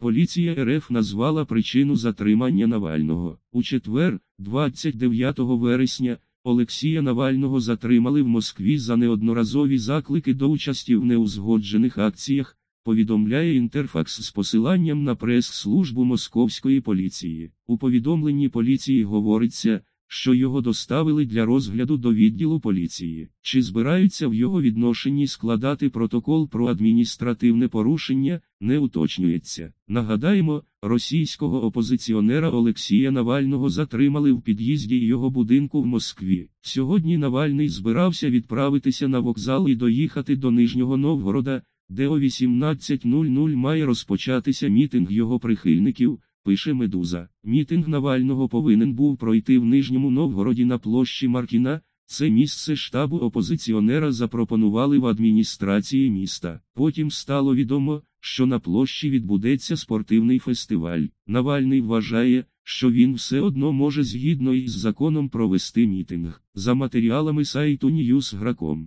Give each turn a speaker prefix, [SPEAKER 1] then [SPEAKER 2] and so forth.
[SPEAKER 1] Поліція РФ назвала причину затримання Навального. У четвер, 29 вересня, Олексія Навального затримали в Москві за неодноразові заклики до участі в неузгоджених акціях, повідомляє Інтерфакс з посиланням на прес-службу московської поліції. У повідомленні поліції говориться, що його доставили для розгляду до відділу поліції. Чи збираються в його відношенні складати протокол про адміністративне порушення, не уточнюється. Нагадаємо, російського опозиціонера Олексія Навального затримали в під'їзді його будинку в Москві. Сьогодні Навальний збирався відправитися на вокзал і доїхати до Нижнього Новгорода, де о 18.00 має розпочатися мітинг його прихильників. Пише Медуза. Мітинг Навального повинен був пройти в Нижньому Новгороді на площі Маркіна. Це місце штабу опозиціонера запропонували в адміністрації міста. Потім стало відомо, що на площі відбудеться спортивний фестиваль. Навальний вважає, що він все одно може згідно із законом провести мітинг. За матеріалами сайту Newsgrakом.